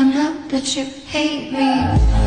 I know that you hate me.